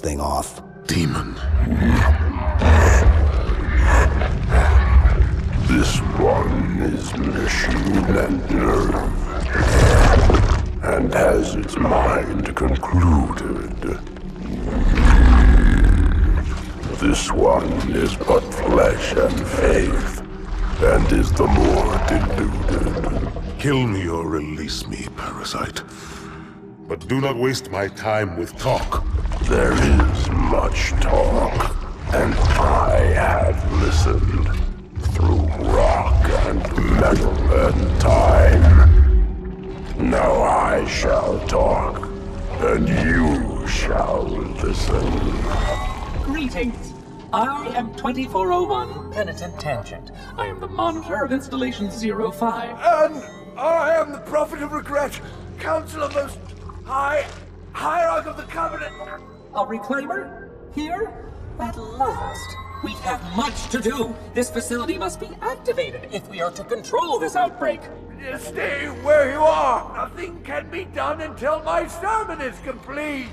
piss this thing off. Demon. This one is machine and nerve, and has its mind concluded. This one is but flesh and faith, and is the more deluded. Kill me or release me, parasite. But do not waste my time with talk. There is much talk, and I have listened through rock and metal and time. Now I shall talk, and you shall listen. Greetings. I am 2401 Penitent Tangent. I am the monitor of Installation 05. And I am the Prophet of Regret, Council of Most High, Hierarch of the Covenant. A reclaimer? Here? At last. We have much to do. This facility must be activated if we are to control this outbreak. Stay where you are. Nothing can be done until my sermon is complete.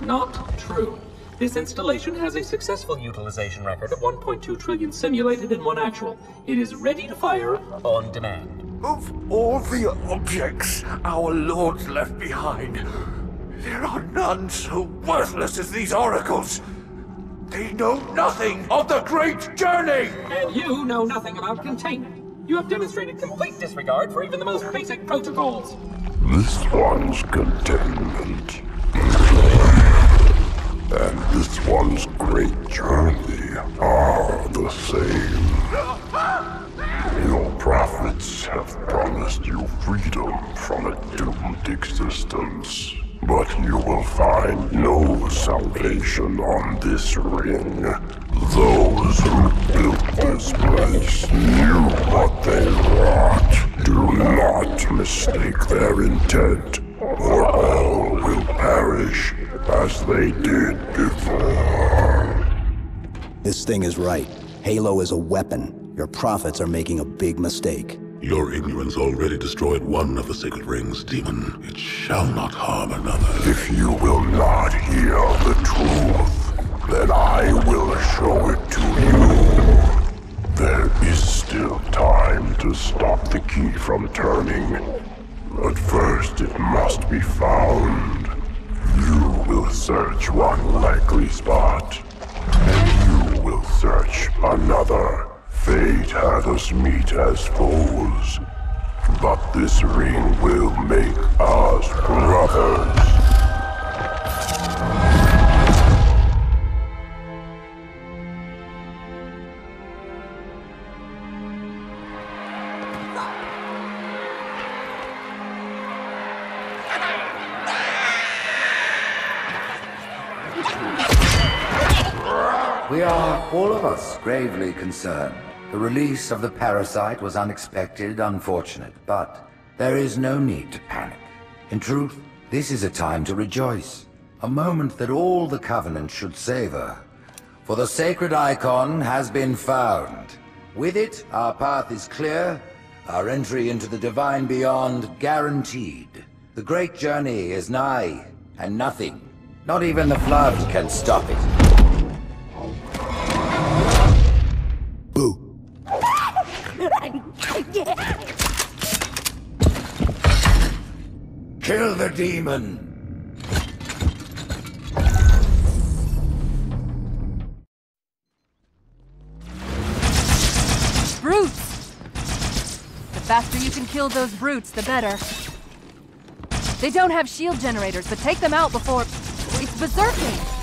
Not true. This installation has a successful utilization record of 1.2 trillion simulated and one actual. It is ready to fire on demand. Of all the objects our lords left behind, there are none so worthless as these oracles. They know nothing of the great journey! And you know nothing about containment. You have demonstrated complete disregard for even the most basic protocols. This one's containment. And this one's great journey are the same. Your prophets have promised you freedom from a doomed existence. But you will find no salvation on this ring. Those who built this place knew what they wrought. Do not mistake their intent, or all will perish as they did before. This thing is right. Halo is a weapon. Your prophets are making a big mistake. Your ignorance already destroyed one of the sacred rings, demon. It shall not harm another. If you will not hear the truth, then I will show it to you. There is still time to stop the key from turning. But first it must be found. You will search one likely spot, and you will search another. Fate had us meet as foes, but this ring will make us brothers. We are, all of us, gravely concerned. The release of the parasite was unexpected, unfortunate, but there is no need to panic. In truth, this is a time to rejoice. A moment that all the Covenant should savor. For the sacred icon has been found. With it, our path is clear, our entry into the divine beyond guaranteed. The great journey is nigh, and nothing, not even the flood, can stop it. Kill the demon! Brutes! The faster you can kill those brutes, the better. They don't have shield generators, but take them out before... It's berserking!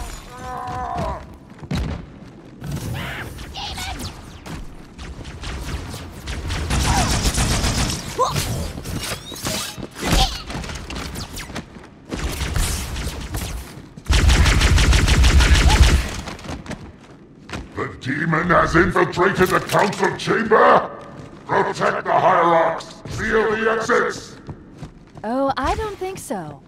Has infiltrated the council chamber! Protect the hierarchs! Seal the exits! Oh, I don't think so.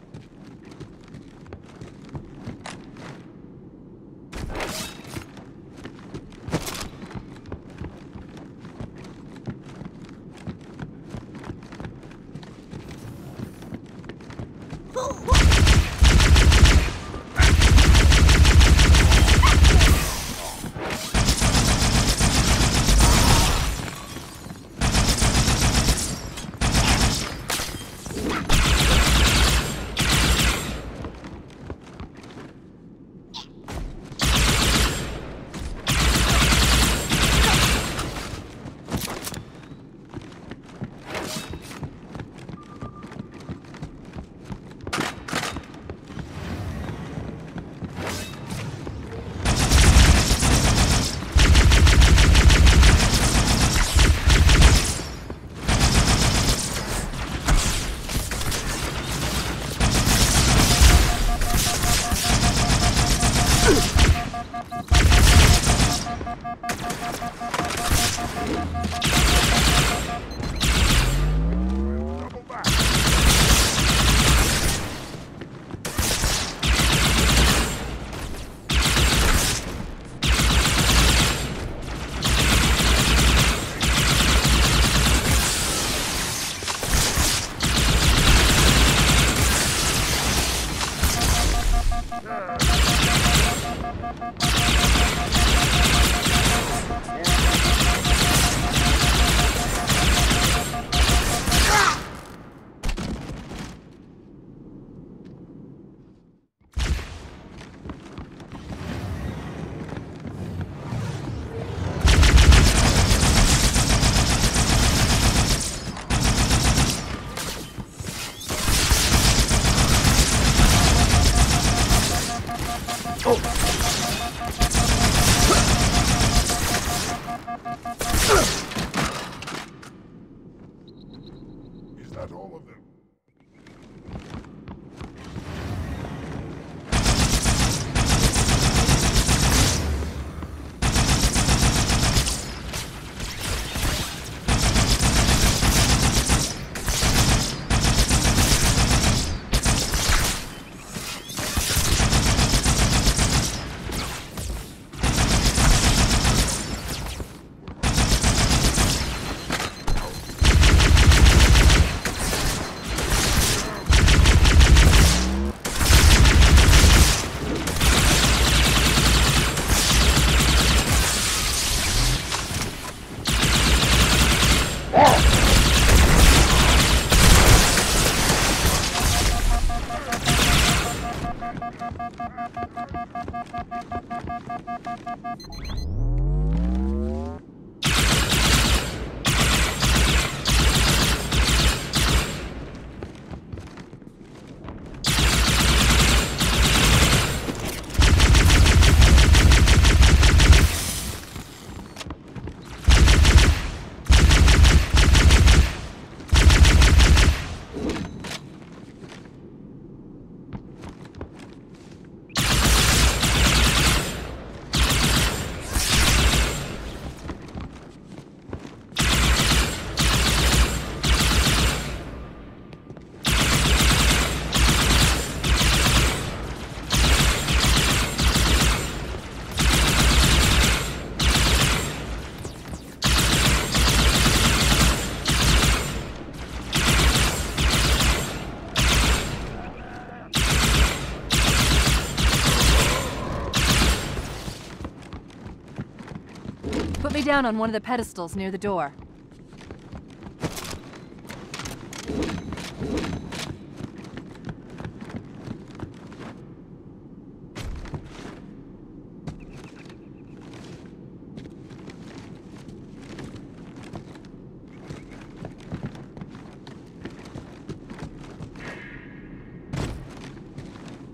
Down on one of the pedestals near the door.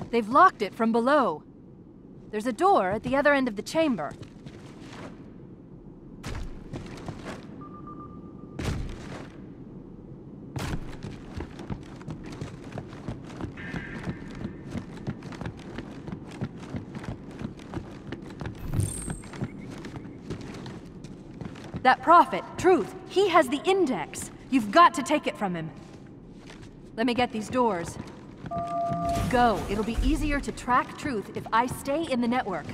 They've locked it from below. There's a door at the other end of the chamber. That prophet, Truth, he has the index. You've got to take it from him. Let me get these doors. Go. It'll be easier to track Truth if I stay in the network.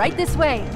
Right this way.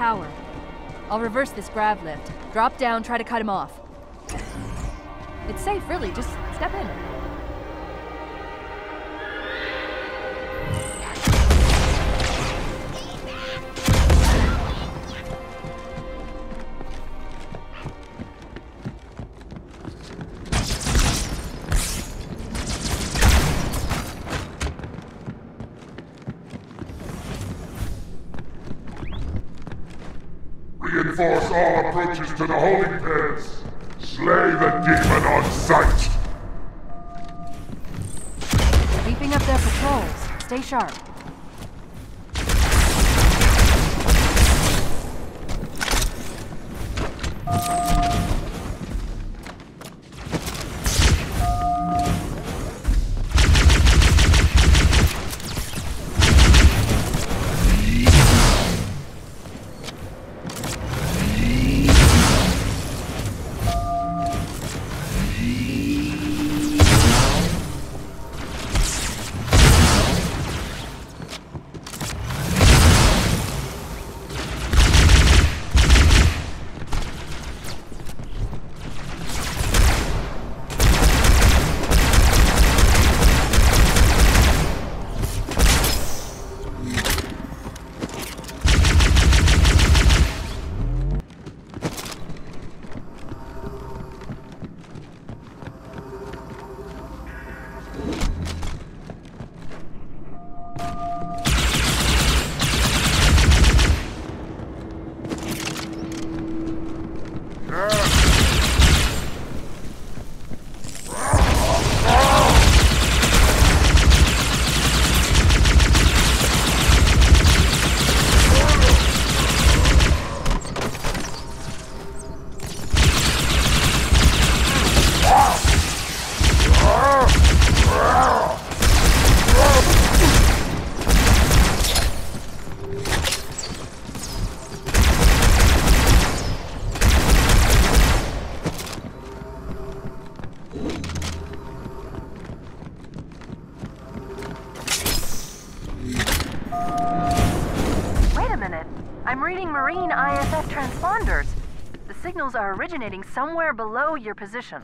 Tower. I'll reverse this grav lift. Drop down, try to cut him off. It's safe, really. Just step in. Originating somewhere below your position.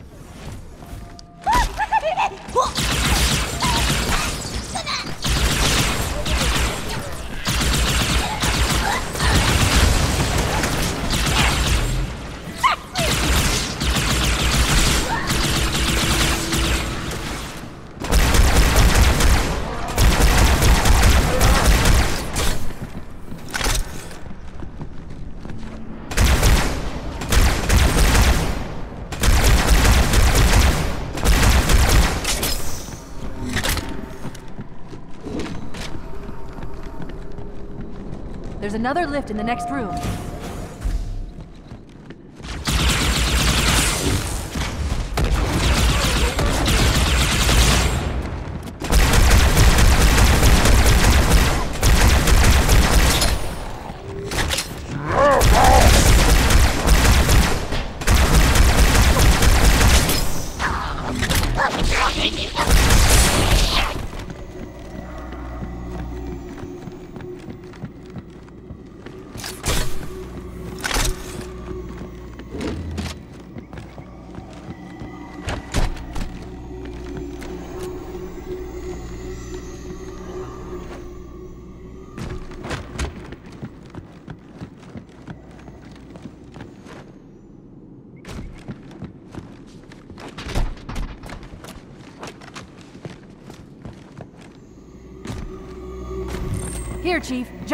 Another lift in the next room.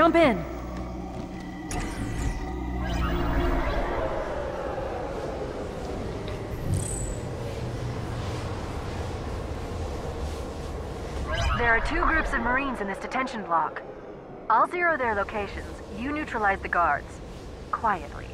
Jump in. There are two groups of Marines in this detention block. I'll zero their locations. You neutralize the guards. Quietly.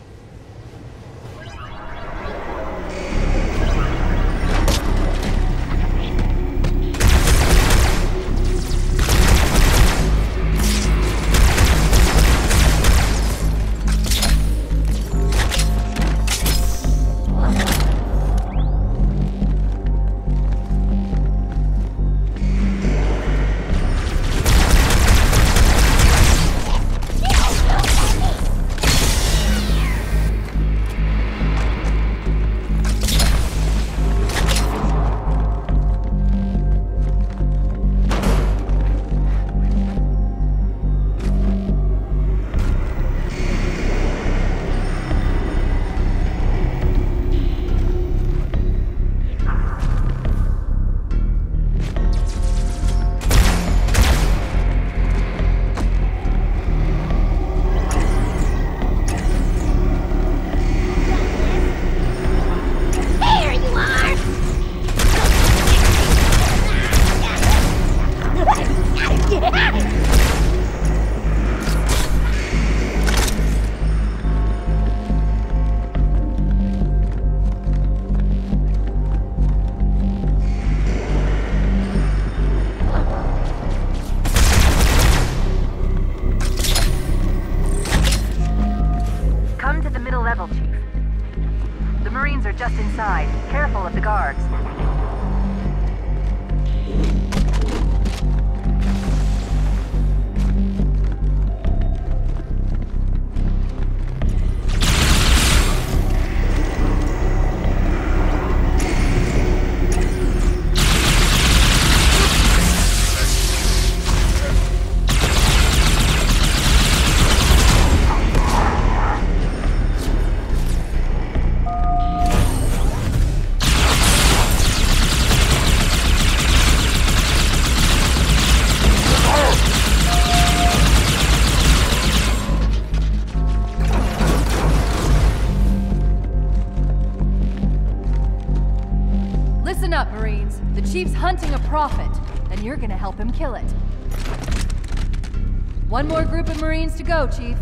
One more group of Marines to go, Chief.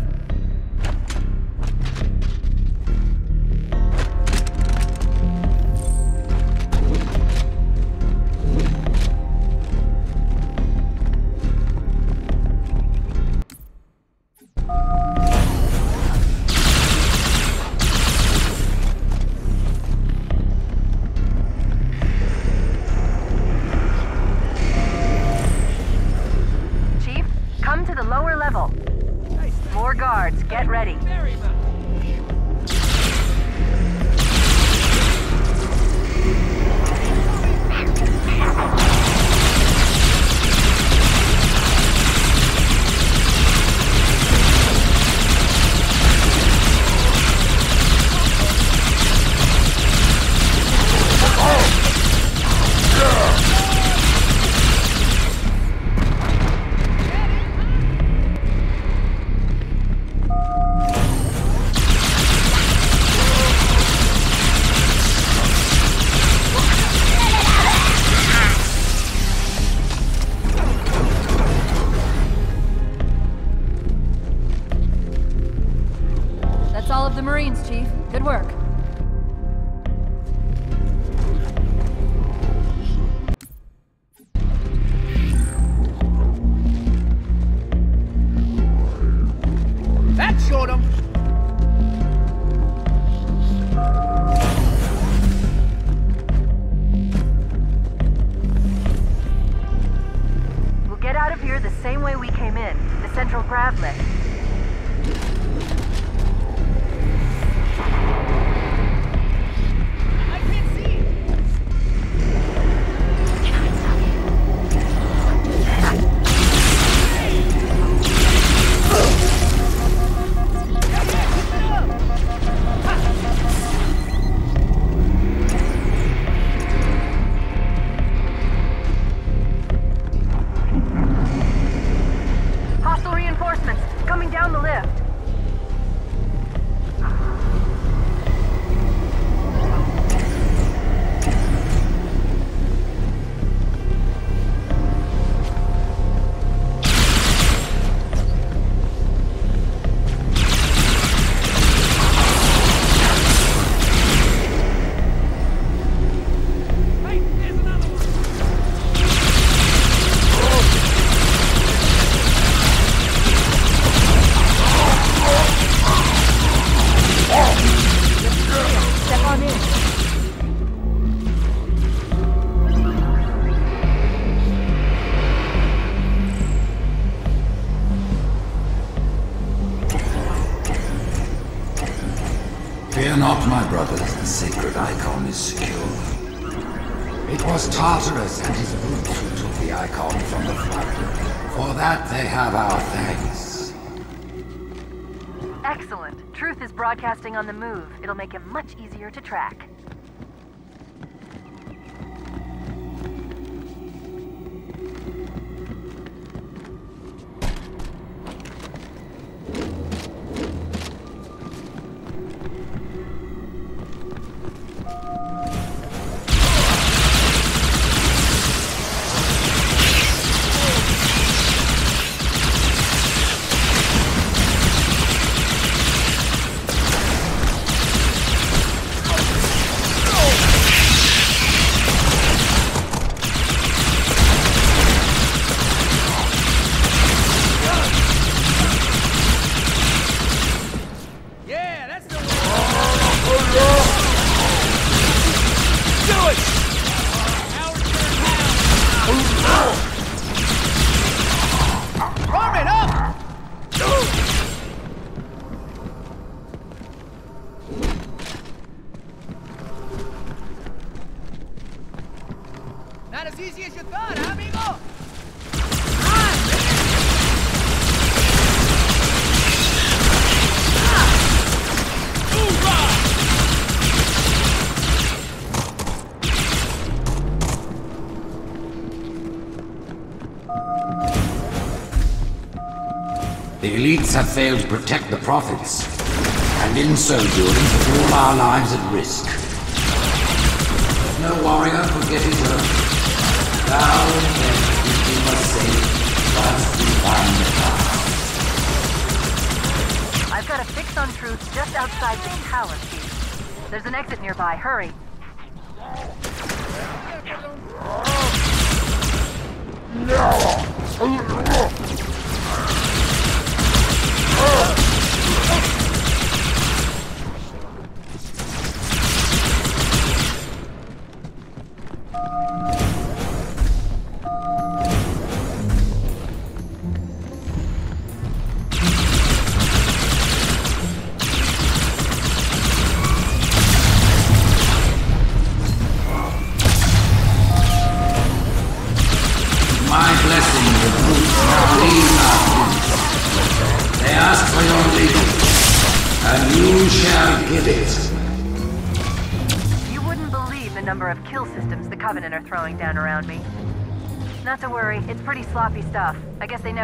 Broadcasting on the move. It'll make him much easier to track. Elites have failed to protect the prophets, and in so doing put all our lives at risk. No warrior could get his own. Now and we us safe once we find the path. I've got a fix on Truth just outside this tower, Chief. There's an exit nearby. Hurry. My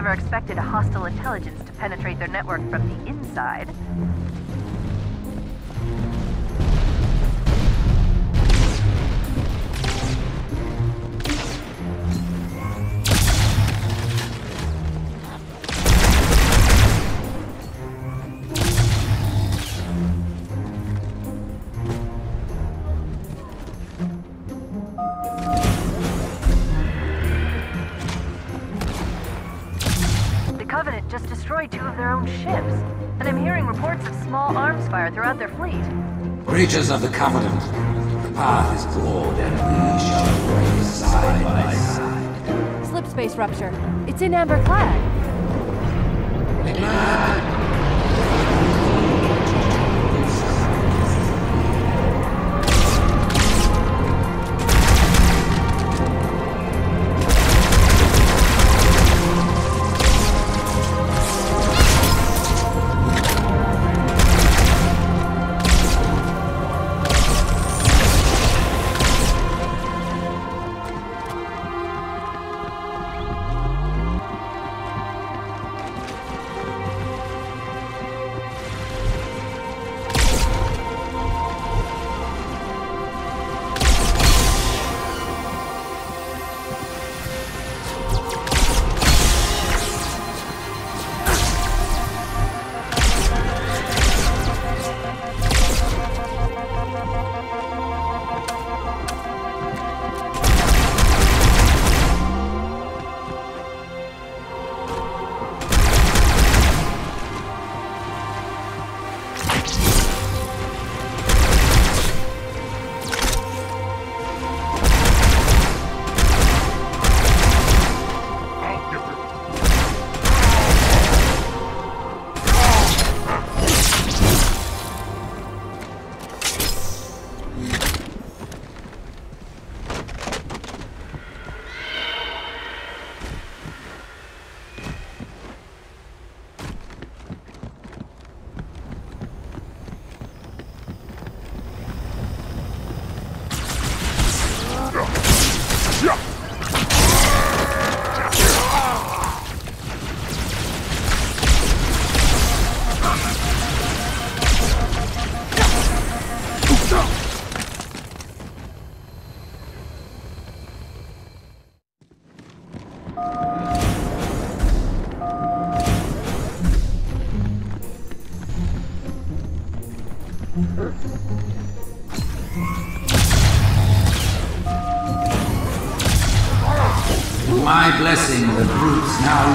never expected a hostile intelligence to penetrate their network from the inside. Creatures of the Covenant, the path is broad and we shall walk side by side. Slip space rupture. It's in Amber Clad.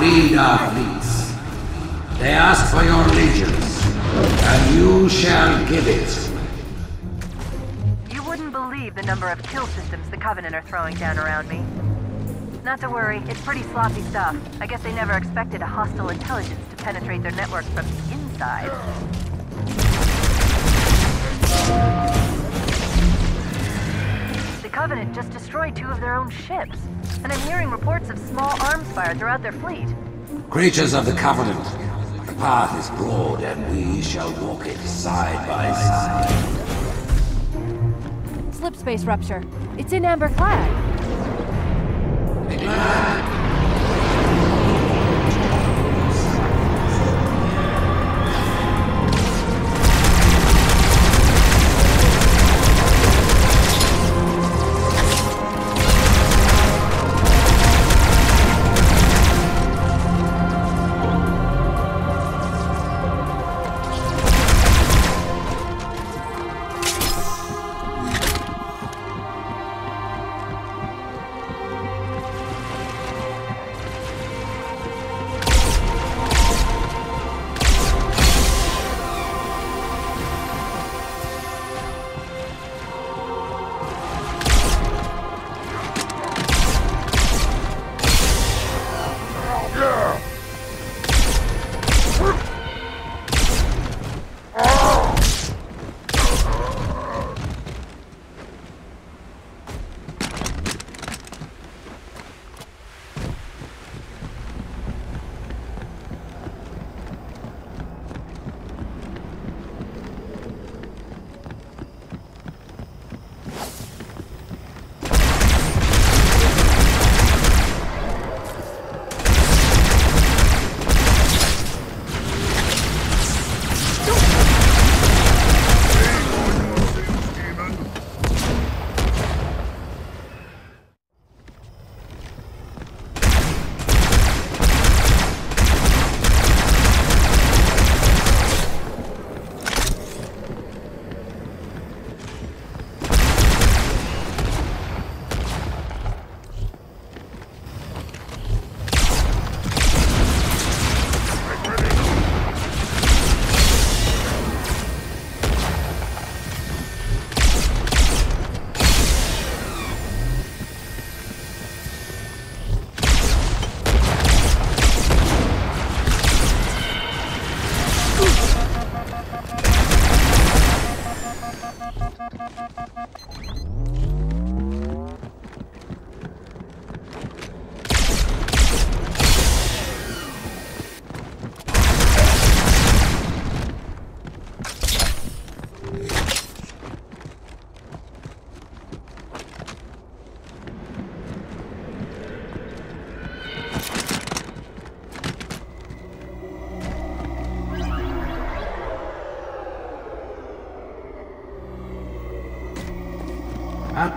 Lead our fleets. They ask for your allegiance, and you shall give it. You wouldn't believe the number of kill systems the Covenant are throwing down around me. Not to worry, it's pretty sloppy stuff. I guess they never expected a hostile intelligence to penetrate their network from the inside. The Covenant just destroyed two of their own ships, and I'm hearing reports of small arms fire throughout their fleet. Creatures of the Covenant, the path is broad, and we shall walk it side by side. Slip space rupture. It's in Amber Clad.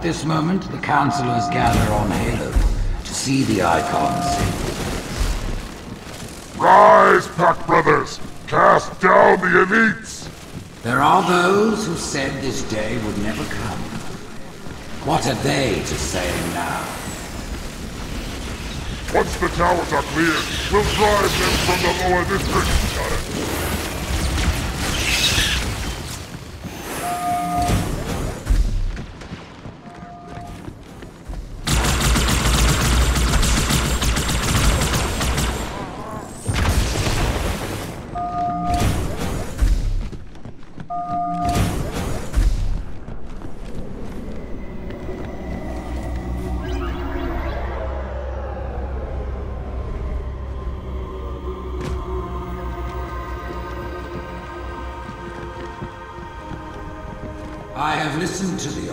At this moment, the councillors gather on Halo to see the icon sacred. Rise, Pack Brothers! Cast down the elites! There are those who said this day would never come. What are they to say now? Once the towers are cleared, we'll drive them from the lower district. Listened to the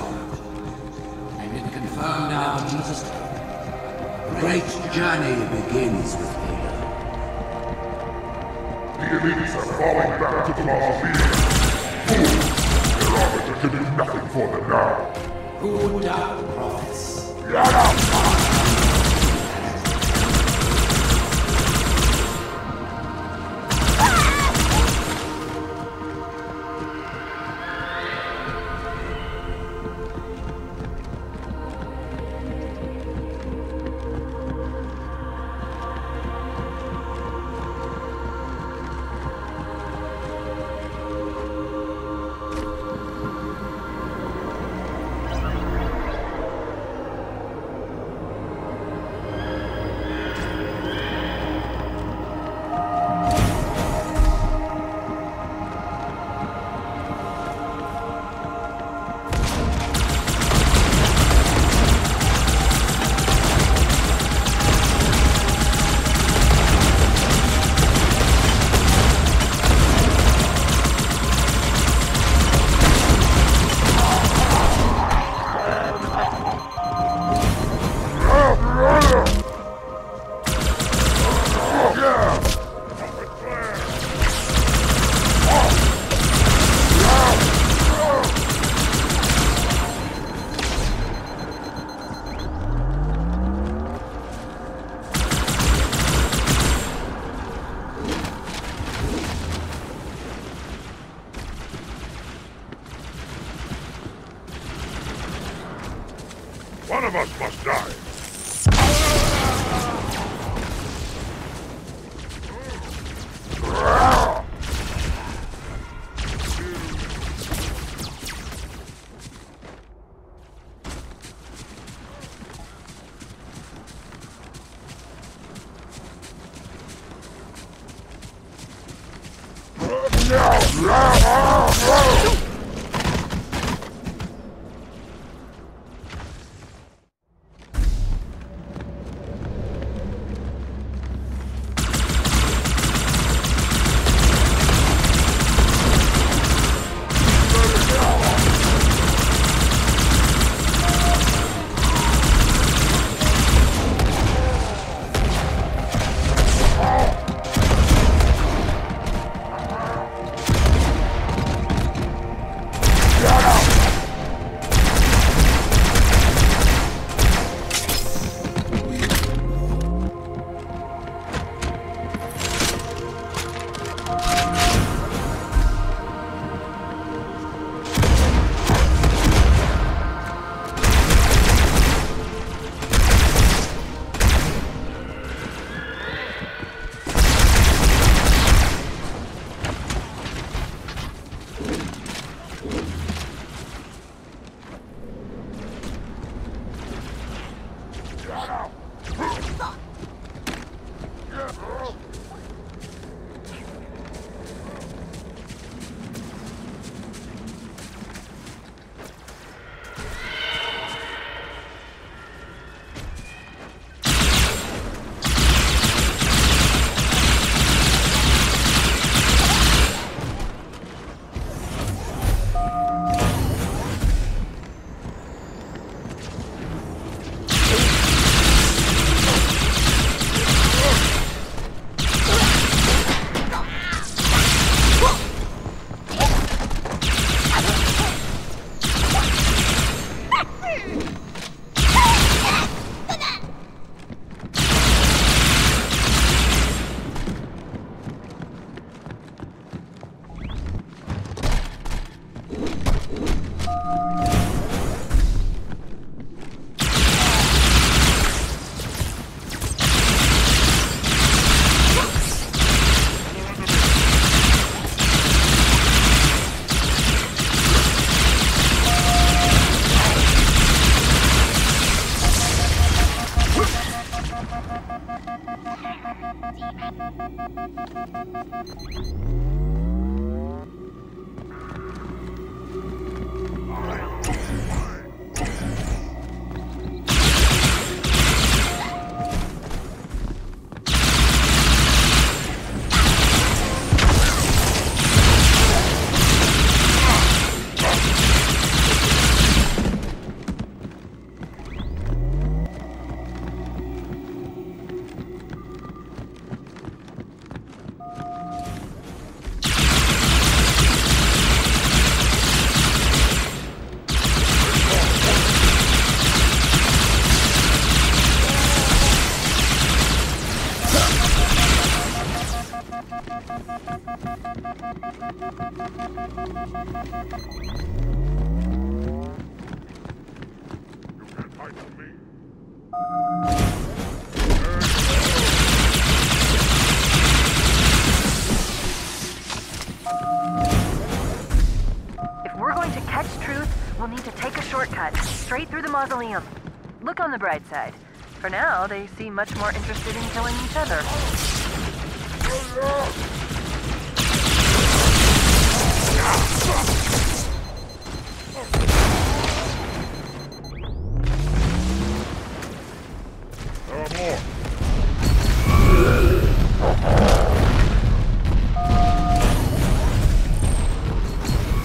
much more interested in killing each other.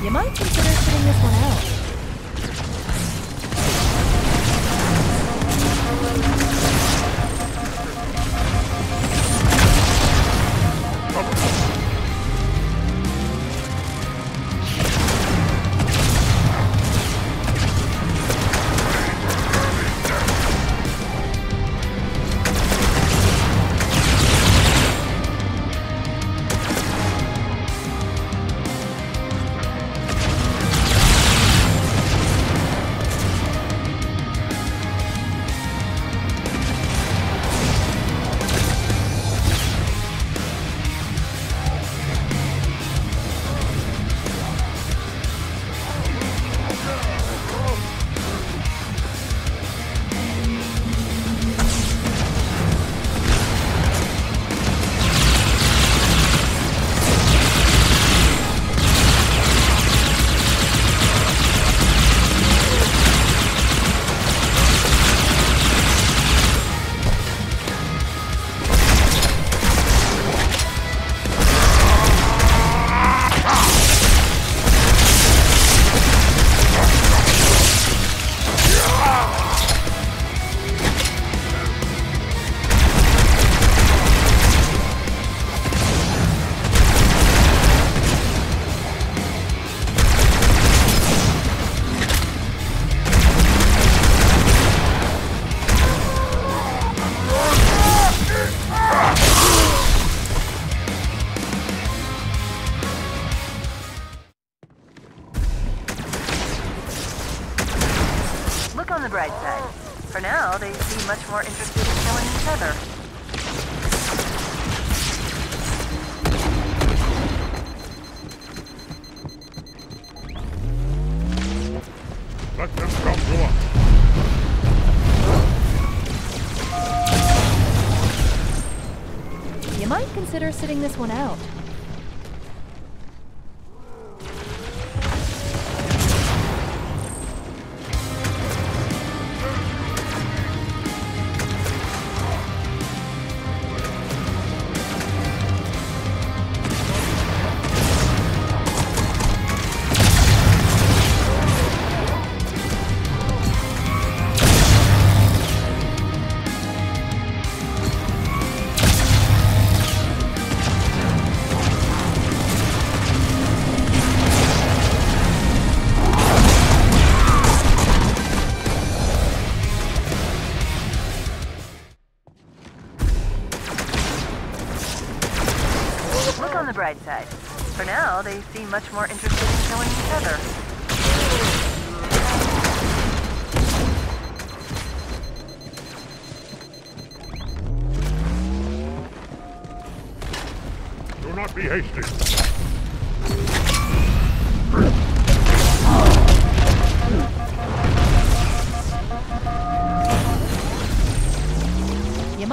You might consider sitting this one out. Much more interested in killing each other. You might consider sitting this one out.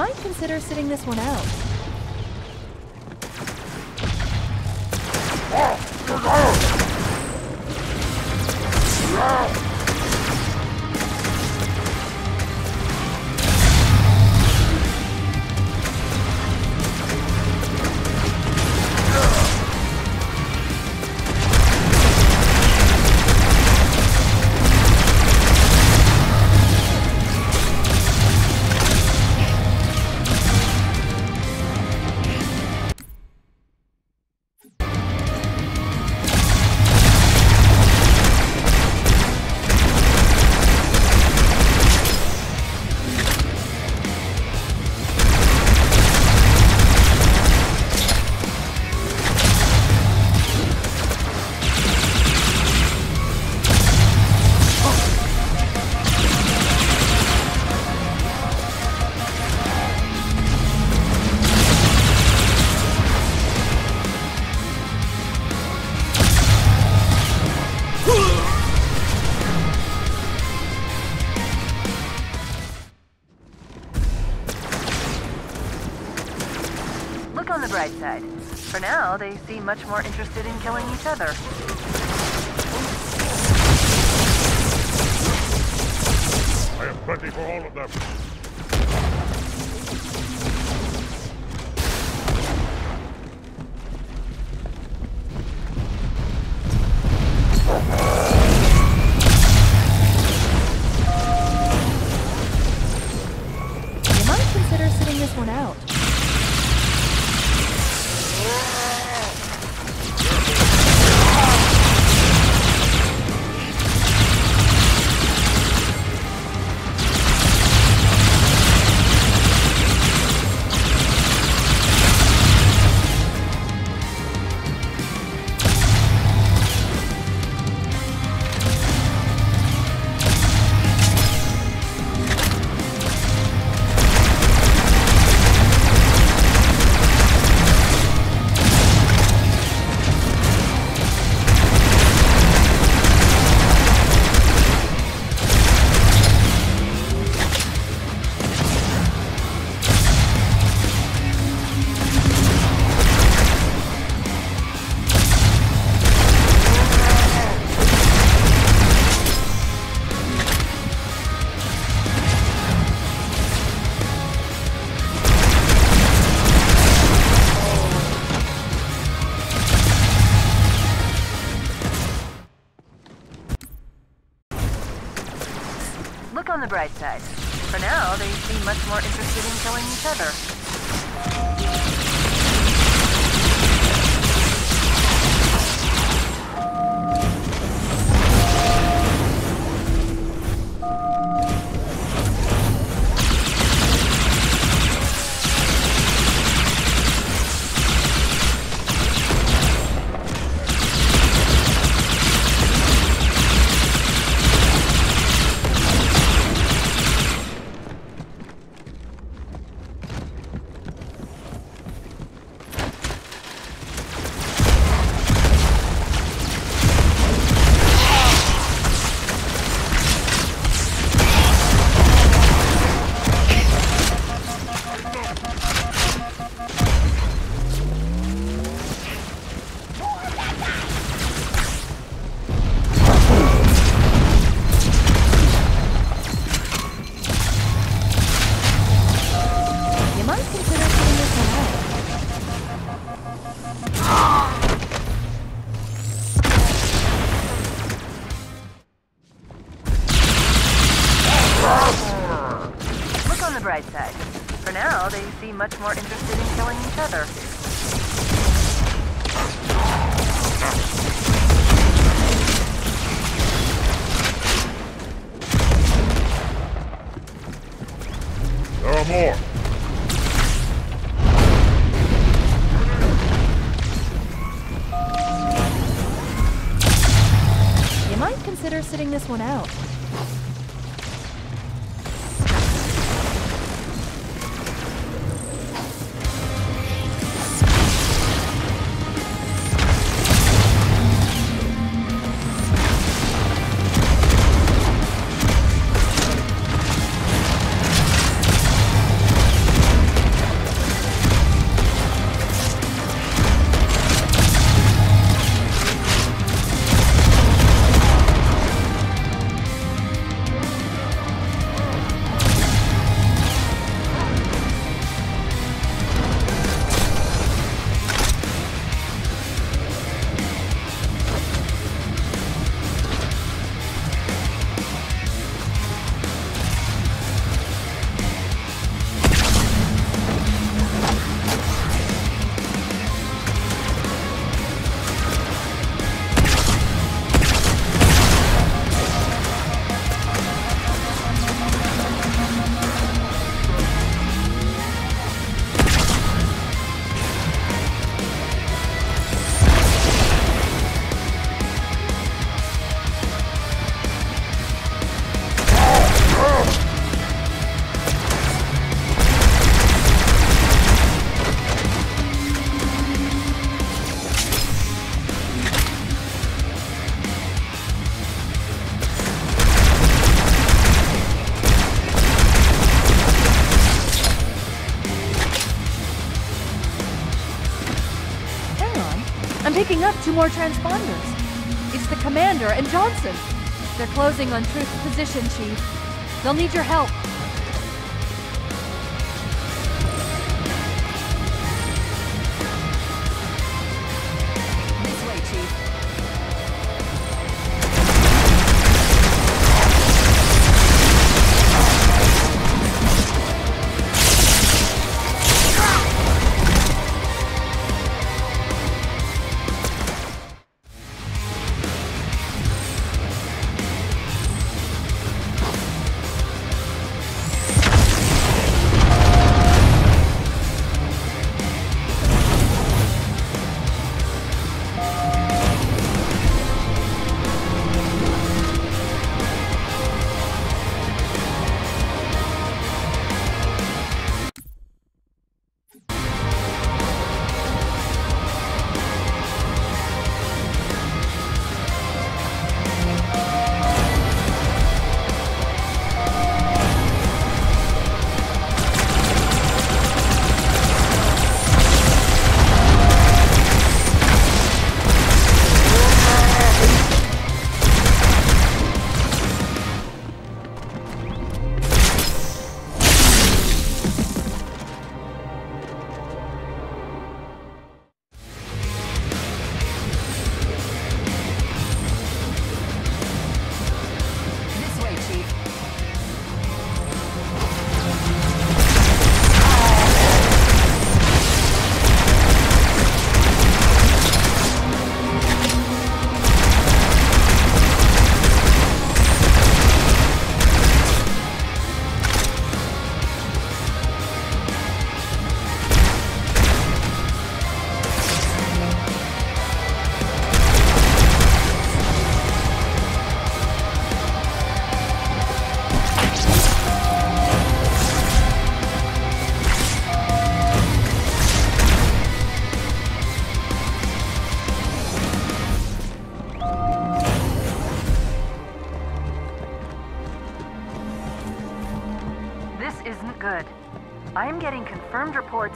Might consider sitting this one out. they seem much more interested in killing each other. Two more transponders. It's the Commander and Johnson. They're closing on Truth's position, Chief. They'll need your help.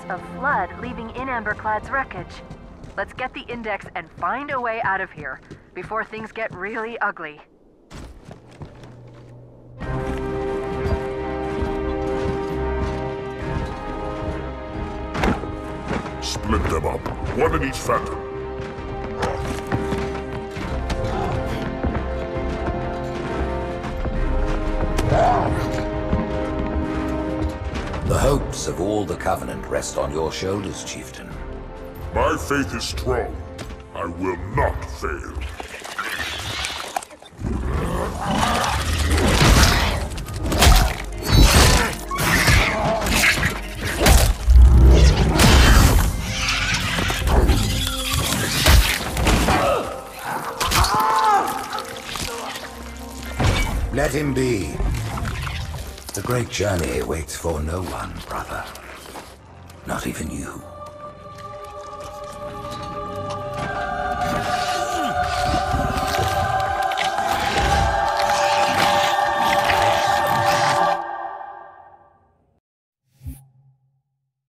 Of flood leaving in Amberclad's wreckage. Let's get the index and find a way out of here before things get really ugly. Split them up, one in each phantom. Of all the Covenant rest on your shoulders, Chieftain. My faith is strong. I will not fail. Let him be. Great journey waits for no one, brother. Not even you.